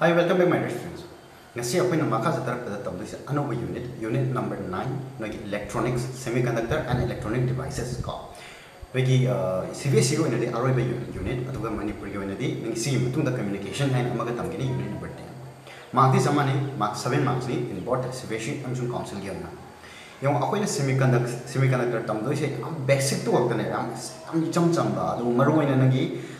Hi, welcome back my dear friends. ngasi akoy na maka sa tarak pada tamdu sa ano ba unit unit number 9 no electronics semiconductor and electronic devices ko wagi CBSE ko inadi aroi ba unit aduga manipur ko inadi ngi si mutung da communication hain amaga tamgini unit number 10 mark di zamani mark 7 marks ni in board CBSE amsung council gi amna yung akoy na semiconductor semiconductor tamdu sa am basic to wak na am am cham cham ba adu maru ina nagi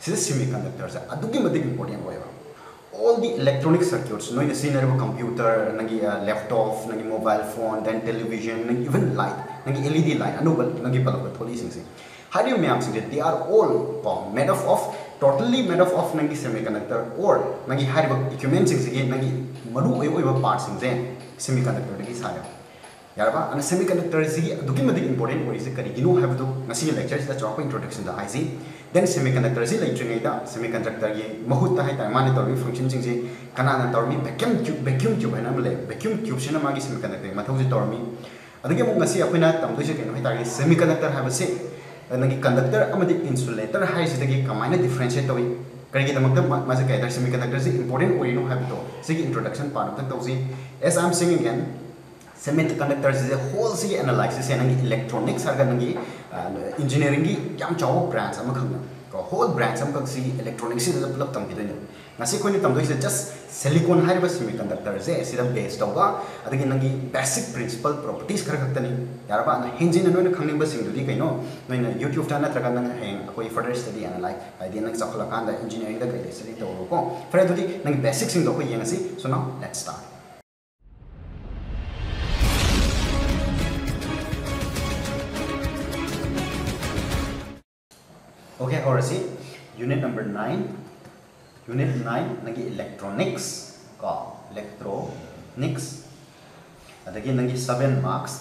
se se semiconductor se adu ki madik important hoy ba all the electronic circuits no in the scene computer nagi laptop nagi mobile phone then television nagi even light nagi led light anu bal nagi palak tholi sing se how do you mean they are all made of of totally made up of nangi semiconductor or nangi hariba equipment sing sige nangi maru oi oi parts sing je semiconductor dagi saya yaraba ana semiconductor sige duki madi important oi se kari gino have to ngasi lecture da chok introduction da IC then semiconductor si lecture ngai da semiconductor ye mahut ta hai ta mani tor function sing je kana na tor mi vacuum tube vacuum tube na male vacuum tube sina magi semiconductor ma thau je tor mi adage mo ngasi apina tam do se ke no hai ta semiconductor have se conductor insulator है कमाय differentiate तौ कम मैं कई semi conductor से important हो introduction पार्टन तौज एस आम सिंग इन सेमी कंडक्टर से हॉल से एनालाइसिस इलेक्ट्रॉनिक्स है इंजीनियरिंग चाव ब्रांच हॉल ब्रांच इलेक्ट्रॉनिक्स तमें जस्ट सेलिकोन सेमी कंडक्टर से बेस्ट होगा नंगी बेसिक प्रिंसिपल प्रॉपर्टीज़ खर खतनी यारा हेंजी नो खबी कई नई यूट्यूब नग हई फर्दर स्टडी एन लाइक नग चल इंजीनियरिंग गई स्टडी तौरको फिर नंग basic so now let's start okay और unit number nine unit nine नगी इलेक्ट्रॉनिक्स का इलेक्ट्रॉनिक्स अदगी नगी सेवन मार्क्स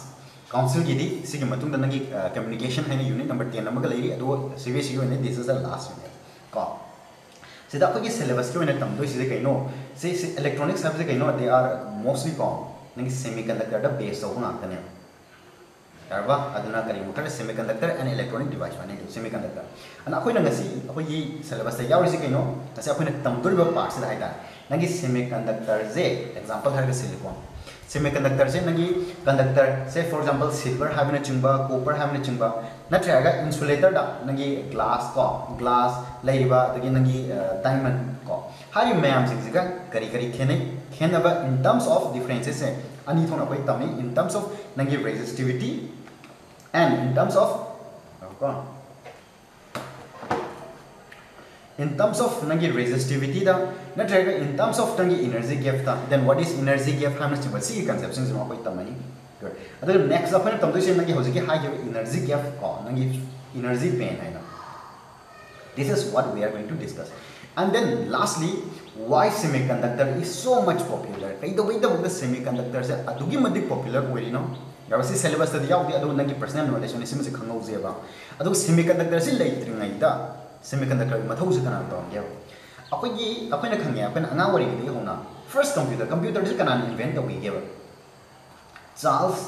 काउंसिल की दी इसी के मतुंग नगी कम्युनिकेशन है ना यूनिट नंबर टेन नंबर लेरी अदो सीबीएसई की unit this is the last unit का सीधा आपको की सिलेबस की यूनिट तमदो इसी कहीं नो से इलेक्ट्रॉनिक्स है कहीं नो दे आर मोस्टली कॉम नगी सेमीकंडक्टर बेस्ड होना आते हैं अदरने semiconductor and electronic device Y semiconductor अखोई सिलेबस कहोन तमदूर पार्टी नंबर सेमी कंडक्टर जे एक्जापल है सिलिकॉन सेमी कंडक्टर से नगी कंडक्टर से फॉर एग्जांपल सिल्वर है चुनबा कोपर है चुनबा। नगे इंसुलेटर नगी ग्लास को ग्लास लेगी नगी डायमंड को। हर मैम से करी करी खेने, खेनब इन टर्म्स ऑफ़ डिफरेंसेस से अनी थोड़ा कोई तमी in terms of Negi resistivity and in terms of कौन? इन टर्म्स ऑफ़ नंगी resistivity the nut in terms of नंग एनर्जी गैप था then what is energy gap हम इस सिंपल सी से कोई तम नहीं गुड अदर नेक्स्ट अपन से नंगी हो जाएगी हाई एनर्जी गैप को नंगी पेन है ना this is what we are going to discuss and then lastly why semiconductor is so much popular कई तो वही तो बोलते सेमीकंडक्टर से अदुगी मदी पॉपुलर हो रही ना। से वैसे सिलेबस तो दिया होती पर्सनल नॉलेज होने से मुझे खंगा हो जाएगा से लेट्रिंग semiconductor mathau se kana to ya akwai gi akwai na khangya akwai na anga wari gi hona first computer computer se kana invent to gi ba charles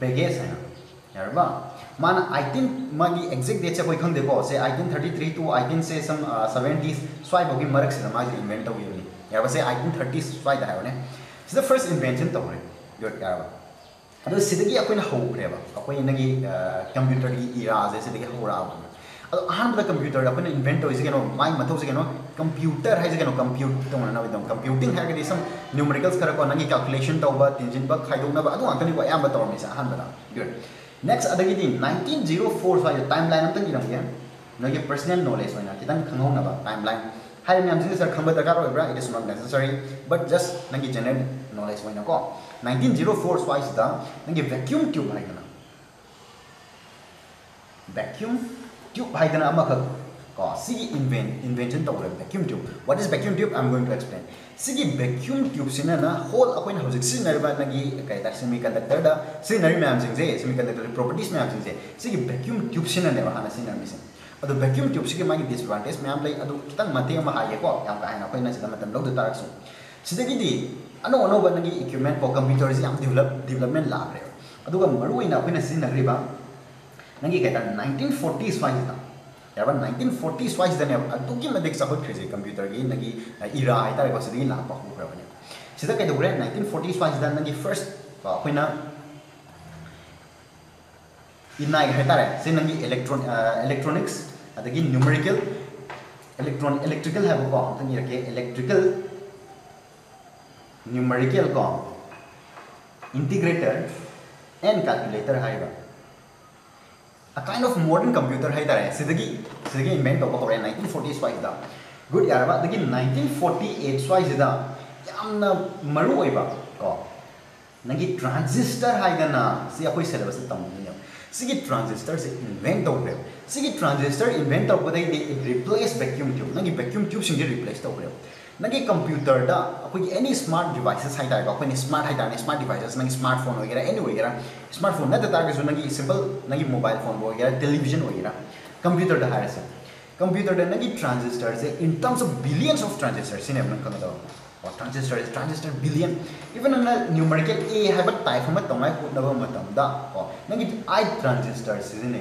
babbage hai yarba mana 18 magi exact date se koi khang de ko se 1833 to 18 se some uh, 70s swai bogi marak se magi invent to gi ni yarba se 1830s swai da hai ne is the first invention to re good yarba ado sidagi akwai na hau re ba akwai nagi computer gi era se sidagi आरंभ computer अपने invent हो नो माइ मत हो computer है no compute तो computing है सब न्यूमेरिकल्स कर कैलकुलेशन तब तीन जिन पर अब तौर नहीं अब तब good next अदगी nineteen zero four five timeline अमत की नगे पर्सनल नॉलेज होना कि खाऊना टाइम लाइन है मैम से सर खब दरकार होगा it is not necessary but just नगे जेनरल नॉलेज होना नाइनटीन ज़ीरो फोर फाइव से नगे वैक्यूम क्यूब है vacuum tube haidana amakha ko sigi invent invention tawre vacuum tube what is vacuum tube i'm going to explain sigi vacuum tube sina na whole akoin hojik sin narba na gi kai ta semiconductor da sin nari mam sing je semiconductor properties mam sing je sigi vacuum tube sina ne hana sin nam sin ado vacuum tube sigi ma gi disadvantage mam lai ado kitang mate ma ha ye ko yam ka na koin na sida matam log da tarak su sidagi di ano ano ba na gi equipment ko computer is yam develop development la re ado ga maru ina koin na sin nari ba ನನಗೆ ಈಗ nineteen forties ꯁ꯭ꯋꯥꯏꯁꯤꯗ ꯌꯥꯔꯕ nineteen forty ꯁ꯭ꯋꯥꯏꯁꯤꯗꯅꯦꯕ ꯑꯗꯨꯛꯀꯤ ꯃꯇꯤꯛ ꯆꯥꯎꯈꯠꯈ꯭ꯔꯤꯁꯦ ꯀꯝꯄ꯭ꯌꯨꯇꯔꯒꯤ ꯅꯪꯒꯤ ꯏꯔꯥ ꯍꯥꯏꯇꯥꯔꯦꯀꯣ ꯁꯤꯗꯒꯤ ꯂꯥꯛꯄ ꯍꯧꯈ꯭ꯔꯕꯅꯦ ꯁꯤꯗ ꯀꯩꯗꯧꯈ꯭ꯔꯦ ꯅꯥꯏꯟꯇꯤꯟ ꯐꯣꯔꯇꯤ ꯁ꯭ꯋꯥꯏꯁꯤꯗ ꯅꯪꯒꯤ ꯐꯥꯔꯁ ꯑꯩꯈꯣꯏꯅ ꯏꯅꯥꯏ ꯍꯥꯏꯇꯥꯔꯦ ꯁꯤ ꯅꯪꯒꯤ ꯏꯂꯦꯛꯇ꯭ꯔꯣꯟ ꯏꯂꯦꯛꯇ꯭ꯔꯣꯅꯤꯛꯁ ꯑꯗꯒꯤ ꯅ꯭ꯌꯨꯃꯔꯤꯀꯦꯜ इलेक्ट्रॉन इलेक्ट्रिकल है वो कौन रखे इलेक्ट्रिकल न्यूमेरिकल कौन इंटीग्रेटर एंड कैलकुलेटर है a kind of modern computer hai tare sidagi sidagi invent to ko 1940s wise da good yar ba dagi 1948 wise da yamna maru oi ba ko nangi transistor hai da na si akoi syllabus tam ni सिगी transistor से invent तौरे सिगी transistor invent तौबदगी replace vacuum tube नगी vacuum tube सिंगे replace तौरे नगी computer दा एनी स्मार्ट डिवाइसेस अखोई स्मार्ट तारे स्मार्ट डिवाइसेस नगी स्मार्टफ़ोन वगैरह एनी वगैरह स्मार्टफ़ोन नत तारे जो नगी सिंपल नगी मोबाइल फ़ोन वगैरह टेलीविज़न वगैरह कंप्यूटर दा हारे से कंप्यूटर दा नगी ट्रांजिस्टर से in terms of billions of transistor even in a numerical a have a type of matam ai kut naba matam da ko nangi i transistor sizine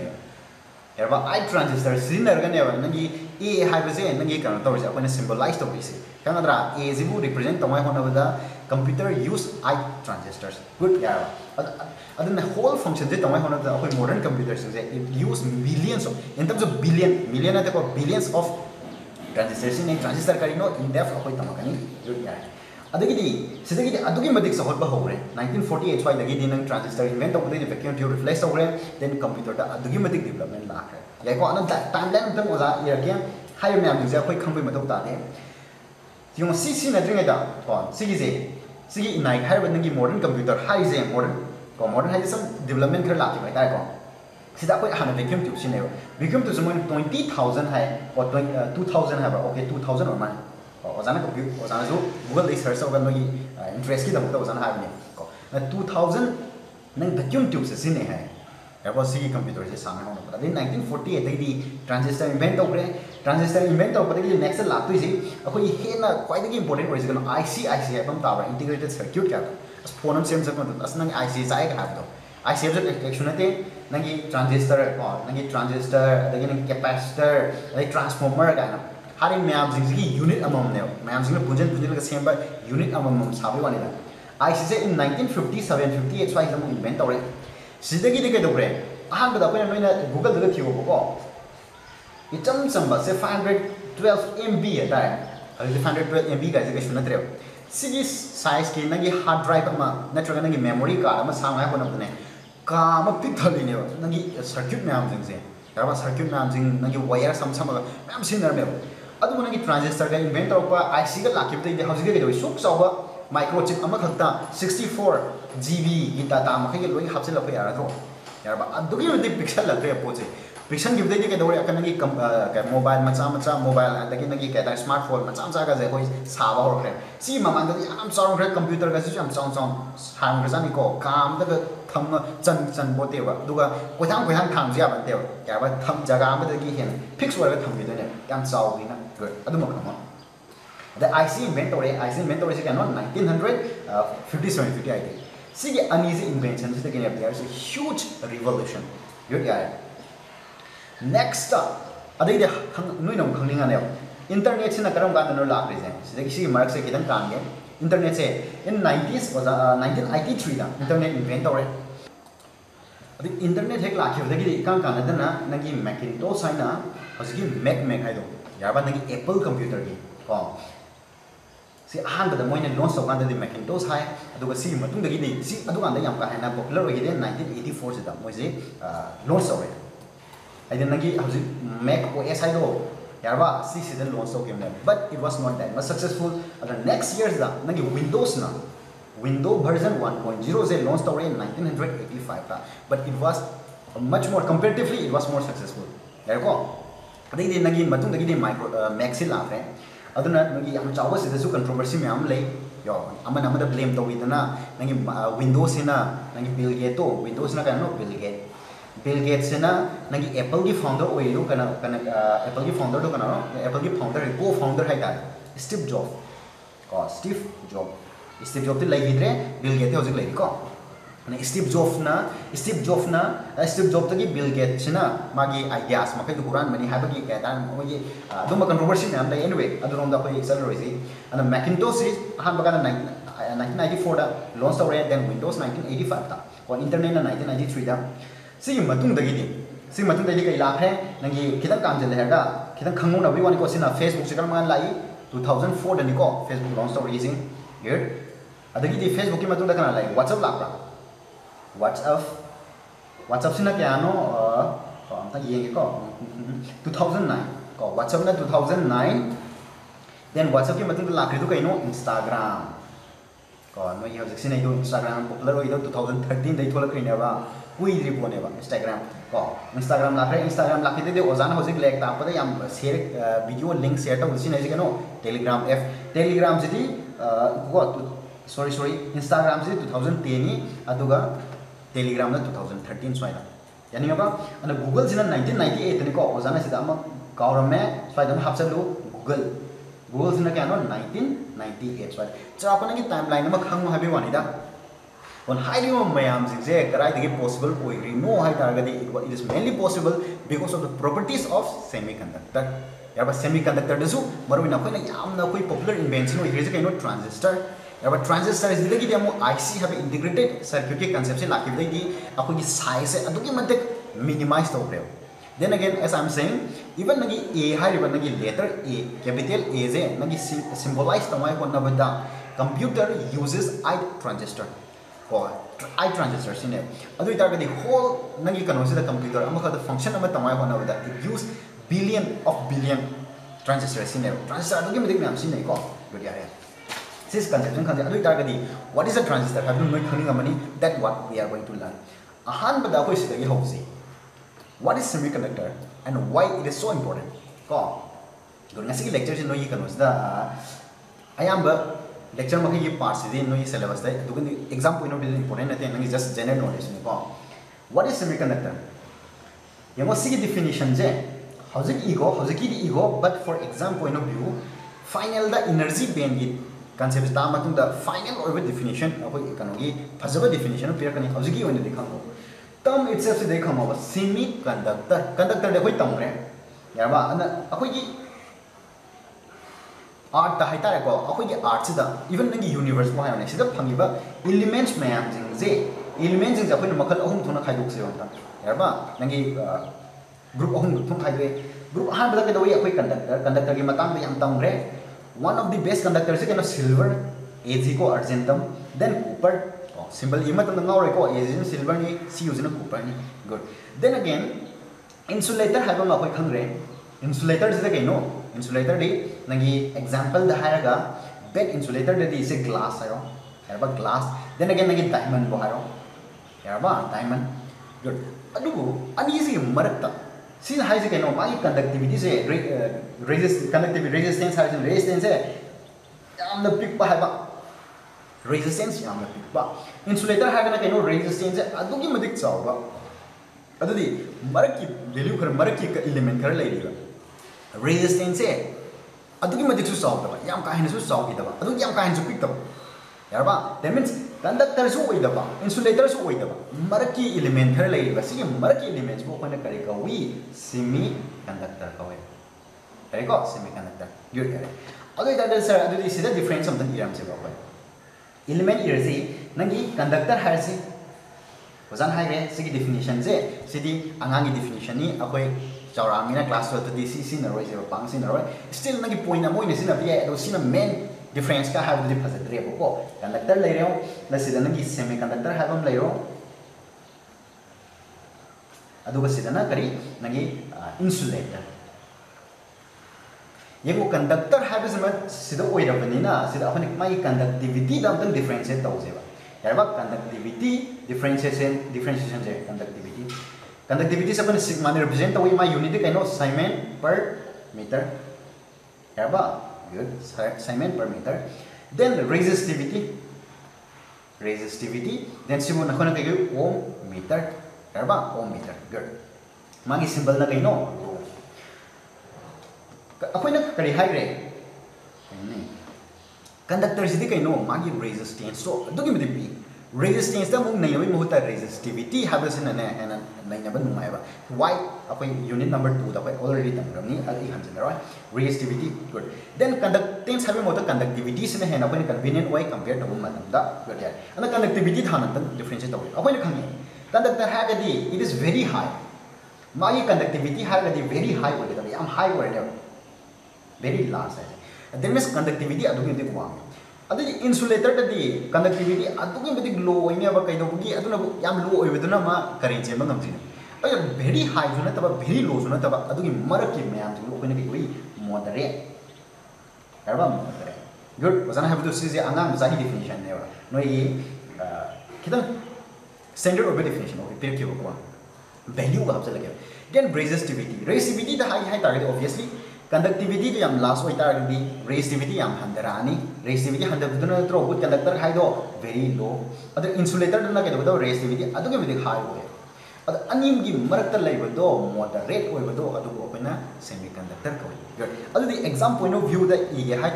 nangi a have se nangi kan to se apne symbolize to bise kan adra a zibu represent tamai hona da computer use i transistors good yarba adun the whole function je tamai hona da apne modern computers se it use millions of in terms of 1948 swai dagi nang transistor invent tawde ni vacuum tube reflex tawre then computer da adagi matik development la kre yai ko anan time line tam oza ya kya hai me am ja khoi khang ma taw ta de yung si si na dringa da thon si gi je si gi nai hai ban ngi modern computer hai je modern ko modern hai sam development kre la ki bai ta ko si da khoi hana vacuum tube si ne vacuum tube mo 20000 hai or 2000 hai ba okay 2000 or mine jo google dei search ga no gi interest ki da mo ozana ha ne ko 2000 nang vacuum tube se sin ne hai एबो सी computer से सामने होना दिन 1948 तक the transistor invent तौरे transistor invent तौरपदगी next लाक्तोइ से अखोई हेना क्वाइदगी इंपोर्टेंट ओइस गनो आईसी आईसी है बम ताबा इंटीग्रेटेड सर्किट क्या अस फ़ोन हम सेम सकम अस नंग आईसी चाहे का हाबदो आईसी अब एक्शन नते नंगी ट्रांजिस्टर को नंगी ट्रांजिस्टर अदगी नंगी कैपेसिटर अदगी ट्रांसफार्मर गाना हारि मैम जिंगी यूनिट अमम ने मैम जिंग पुंजन पुंजन का सेम यूनिट अमम साबे वानी दा आईसी से इन 1957 58 स्वाइ जम इन्वेंट तौरे सिदगी दे कदोरे अहान बदा कोइन नोइना गूगल दगा थियो बको इचम चंबा से 512 MB है ताय अरे 512 MB का जगह सुनत रे सिगी साइज़ के नगी हार्ड ड्राइव नत्रगा नगी मेमोरी कार्ड कोन बने का अमा पिक थलिने नगी सर्किट मैम जिंग से। याबा सर्किट मैम जिंग नगी वायर सम सम मैम सिनर में अदु नगी ट्रांजिस्टर का इन्वेंट तौरपा आईसी का लाकिबते हौजिगे के सुक चावबा माइक्रोचिप अमा खक्ता 64 GB की डाटा मखै लोई हापसे लपै यारद्रो यारबा अदुगी मदि पिक्सल पिक्सल मोबाइल मचा मचा मोबाइल अदगी नगी के स्मार्टफ़ोन मचा मचा साबा होरख्रे सी ममान आम कंप्यूटर का सांग जानी को काम थम चन चन बोते बा दुगा कोथां थम जगह अमदगी हेन फिक्स वरगा थम चाउगिना अनीजी इन्वेंशन से क्या निकलता है इसे ह्यूज रिवॉल्यूशन ये फिफ्टी है नेक्स्ट अदर इधर हम नई नम खंडिंग आने हो इंटरनेट से नकरम का नो लाख रिज़ेन से देखिए इसी मार्क से किधर काम गया इंटरनेट से इन 90s वो जा थ्री इंटरनेट इन हो रहे अदर इंटरनेट हे क्लाकियो इकान काम काम ना ना कि मैकिंटो साइना apple computer gi ko सी अहमद मोइन लॉन्च तौकान मैकिंटोस है सी सी का पॉपुलर होगी नाइनटीन एटी फोर से मोजे लॉन्च तौर नगी हजिक मैक ओ एस सी से लॉन्च तौके but it was not that much successful अगर नेक्स्ट ईयर नगी विंडोज़ ना विंडो वर्जन 1.0 से लॉन्च तौर 1985 का but it was much more comparatively it was more successful यारको micro मेक्सी लाख है चावल से कंट्रोवर्सी मैम ले यो अम ब्लेम तौदना विंडोसना बिल गेटो विंडोसना कहना बिल गेट बिल गेट से एप्पल की फाउंडर हो एप्पल की फाउंडर तो कहना एप्पल की फाउंडर को फाउंडर है Steve Job Steve Job Steve Job तो लेगी बिल गेटे हो jobs स्टीव जॉब ती लेगिद्रे बिल गेट हजिक लेगिको अनि स्टीव स्टीव जॉब्सना स्टीव जॉब तगी बिल गेट्सना मागी आइडियास मखै दु कुरान मनि हाबगी केतान मोगी दुम कंट्रोवर्सी मैम ले एनीवे अदुरोम दा खोय एक्सेल रोइसी अन मैकिन्टोश इज़ अहान बगान 1994 दा लॉन्च तौरे देन विंडोज़ 1985 दा को इंटरनेट ना 1993 दा सिगी मतुंग दगी दी सिगी मतुंग दगी कई लाखे नंगी खिदं काम जले हेगा खिदं खंगो ना विवानी को फेसबुक से करमान लाई 2004 दा निको फेसबुक लॉन्च तौरे इजिंग हियर अदगी दी फेसबुक की मतुंग दा kana लाई व्हाट्सएप लापरा WhatsApp WhatsApp sina kya no ko amta yenge ko 2009 ko WhatsApp na 2009 then WhatsApp ki matung lakri tu kai no Instagram ko no ye hojik sina ido Instagram popular ho ido 2013 dai thola kai ne ba hui ri bo ne ba Instagram ko Instagram lakre Instagram lakri de ozana hojik lek ta pa yam share video link share ta sina je no Telegram F Telegram jidi ko sorry sorry Instagram jidi 2010 ni aduga Telegram two thousand thirteen सोई यानी अब Google से nineteen nightie eight ने कौजा से कौरमे सोईद हापसलो Google Google से क्या nineteen nightie eight सोई जो अपना की टाइम लाइन खुद हाई मैम से कई पोसीबल होगी is mainly possible because of the properties of semiconductor यार सेमी कंडक्टर मरवी अखोना पॉपुलर इन्वेंशन हो ट्रांजिस्टर अब ट्रांजिस्टर इसी आईसी है इंटीग्रेटेड सर्क्यूट के कंसेप्ट लाखी अखोगी साइज़ से अदुगी मध्य मिनिमाइज तौर then again as i'm saying even nagi a hariba nagi letter a capital a je nagi symbolize tamai ko nabada computer uses i transistor or i transistor sine adu itar gadi whole nagi kano se da computer ama khada function ama tamai ko nabada it use billion of billion transistor sine transistor adu gi medik nam sine ko good yare this conception khanje adu targadi what is a transistor have noi khani amani that what we are going to learn ahan bada ko sida gi hausi what is semiconductor and why it is so important ko do ngasi ki lecture noi kanu sida ayamba lecture ma ki part sidi noi syllabus dai du kan exam point of view important nate ngi just general knowledge ni ko what is semiconductor yango sigi definition je hojik ego hojik ego but for exam point of view final the energy bandwidth concept ta matung da final or definition apoi kanogi phajaba definition clear kani hojigi oine dikhamo term itself se dekhamo ba semiconductor conductor de hoi tam re yarba ana apoi gi art ta haita ko apoi gi art sida even nangi universe ma hayone sida phangiba elements ma mayam jing je elements jing apoi makal ahum thona khaidok se wanta yarba nangi group ahum thon khaidwe group ahan bada ke doi apoi conductor conductor gi matang de yam tam re one of the best conductor से क्या silver एजी को argentum then Cooper simple ये मतलब ना और एक silver नहीं सी यूज़ कूपर नहीं गुड देन अगेन इंसुलेटर है तो ना कोई खंग रहे इंसुलेटर जैसे कहीं इंसुलेटर डी नंगी एग्जांपल दहाया बेड इंसुलेटर डी इसे ग्लास है ग्लास देन अगेन नंगी डायमंड बहाया रो यार बात डायमंड गुड अरु अनीजी मरता सी हाइसे कनो मागी कंडक्टिविटी से रेजिस्ट कंडक्टिविटी रेजिस्टेंस रेजिस्टेंस है रेजिस्टेंस रेजिस्टेंस है अदुगी मदिक चावबा अदुदी मरक की वैल्यू खर की एलिमेंट खर लेरिबा रेजिस्टेंस है अदुगी मदिक सु चावदबा याम का हिनसु चावगिदबा अदुगी याम का हिनसु पिकदबा यारबा दैट मींस कंडक्टर सु ओइदबा इंसुलेटर सु ओइदबा मरकी एलिमेंट खर लेइबा सिगे मरकी एलिमेंट्स को कोने करे कंडक्टर कवे करे को सेमी कंडक्टर गुड करे अदु इदा सर अदु सिदा डिफरेंस समथन इराम से बाय एलिमेंट इरसी नंगी कंडक्टर हारसी वज़न हाइरे सिगी डेफिनेशन जे सिदी अंगांगी डेफिनेशन नि अखोय चावरामीना क्लास 12 दी सी सी नरोय जे पांग सी नरोय स्टिल नंगी पॉइंट ना मोइने सिना बिया अदु सिना मेन डिफ्रेंस का है को कंडक्टर ले रहे हो लसीदन सेमी कंडक्टर है हम ले रहे हो इंसुलेटर ये को कंडक्टर है बस मांग सिदो ओइ रबनी ना सिदो अपन एक माई कंडक्टिविटी दम तुम डिफरेंशिएट यार conductivity differentiation differentiation conductivity conductivity से अपन सिग्मा ने रिप्रेजेंट तो ओइ माई यूनिट कैनो पर मीटर यार good. Simon per meter then resistivity. Resistivity. Then simo na kona kayo ohm meter. Ba ohm meter. Good. Magi symbol na kayo no ako na kari hai re conductor sidi kaino magi resistance. So midi pi resistance ta mung nai nabi muhuta resistivity habasina ne and nai naba nungai ba why apoi unit number 2 da pai already tam ramni adi han right resistivity good then conductance habe mota conductivity sine hen apoi convenient way compare to matam da good ya ana conductivity thana tan differentiate tawi apoi khangi conductor hagadi it is very high magi conductivity hagadi very high way da am high way da very large then means conductivity adugi midi wang अदि insulator दि conductivity low ओइने अब कइनो बुगी अदुना याम लो ओइबदुना मा current चेम ngam अय very high जो नतबा भेरी लो जो नतबा अदुगी मरक की मैम जो कोइने की कोई moderate एरबा moderate good one have to see J definition ने नो ये किदम स्टैंडर्ड डेफिनेशन ओके पेर की वैल्यू का हबसे लगे टारगेट ऑब्वियसली कंडक्टिविटी यम लास्ट होता रेजिविटी यम हंधरानी रेजिविटी हंधर बुद कंडक्टर है वेरी लो अब इंसुलेटर कहते रेजिविटी अगर भी हाई अब अनीमत लेबदो मोडरेट होबदो अगोना सेमी कंडक्टर कौन एक्जाम पॉइंट ऑफ़ व्यू इगे है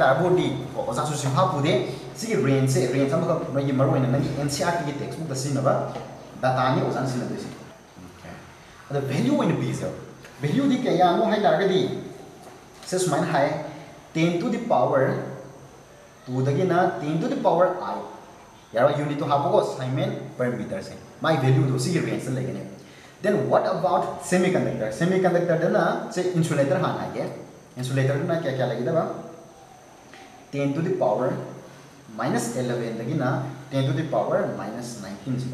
ओजा सिंफापूदे रेंज से रेंज नई एन सी आर की टेक्सबुक डाटा ने ओजा सिंह अब वेल्यू होने पीजे वेल्यू की क्या है से सुमाइन हाय ten to the power two दगिना ten to the power आई यार यूनिट तो हापोगो साइमेन पर मीटर से माय वैल्यू दो सी range लेगने then what about semiconductor semiconductor देना से इंसुलेटर हाँ आगे इंसुलेटर ना क्या क्या लगेगा बा 10 to the power minus 11 दगिना 10 to the power minus 19 से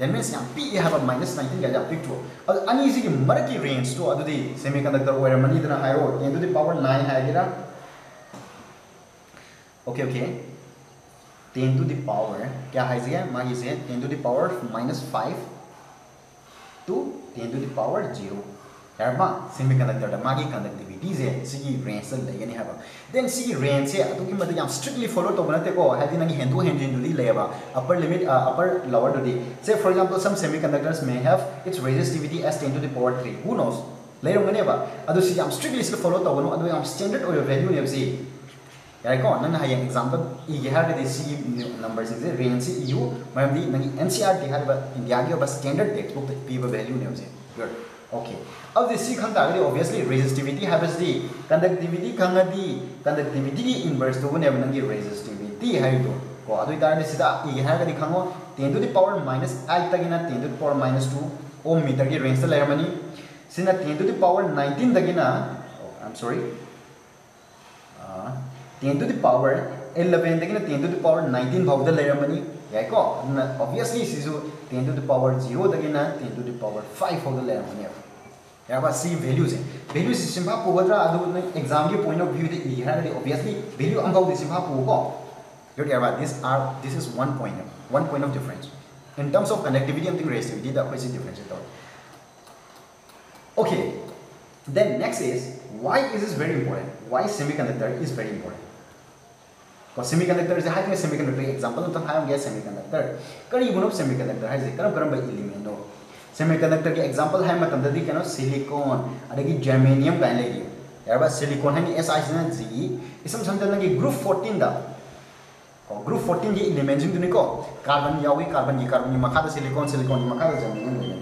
that means yang P have a minus 19 ga pick to ad ani si ki mar ki range to adu di semiconductor wire mani dana high road into di power 9 hai gira okay okay 10 to the power क्या है जी मागी से 10 to the power minus 5 to 10 to the power 0 yarba semiconductor da magi conductivity je sigi range se le yani haba then sigi range se atu ki madu yam strictly follow to banate ko hadi nagi hand to hand in di leba upper limit uh, upper lower to the say for example some semiconductors may have its resistivity as 10 to the power 3 who knows later ngane ba adu si yam strictly se follow to banu adu yam standard or value ne si यार को नंग हाय example E गे okay अब दिसी खंग तागदि obviously resistivity habasdi conductivity khangadi conductivity gi inverse to ne banangi resistivity hai to ko adu tar sida i ha ga khango 10 to the power minus 8 tagina 10 to the power minus 2 ohm meter gi range la mani sina 10 to the power 19 tagina oh, i'm sorry uh, 10 to the power eleven देखि ten to the power nineteen भाव लेरमी है को ten to the power zero ten to the power five फाउद लेरमी values है value सिंह पोद्रा exam के पॉइंट ऑफ़ व्यू इतनी ओब्वियसली वैल्यू अंक सिंह Poco you this are this is one point one point of difference in terms of connectivity resistivity difference okay then next is why is is very important why semiconductor is very important semiconductor is a high semiconductor. Example of high semiconductor. kari bunop semiconductor has a karam karam by element no semiconductor के example है मतलब ददी कनो silicon अदगी germanium Kine लेगी यारबा silicon है S I से जी इसम समझना कि ग्रुप 14 दा। को ग्रुप 14 की एलिमेंट्स दुनी को कार्बन यावी कार्बन की कार्बन की मखा सिलिकॉन सिलिकॉन की मखा जर्मेनियम लेगी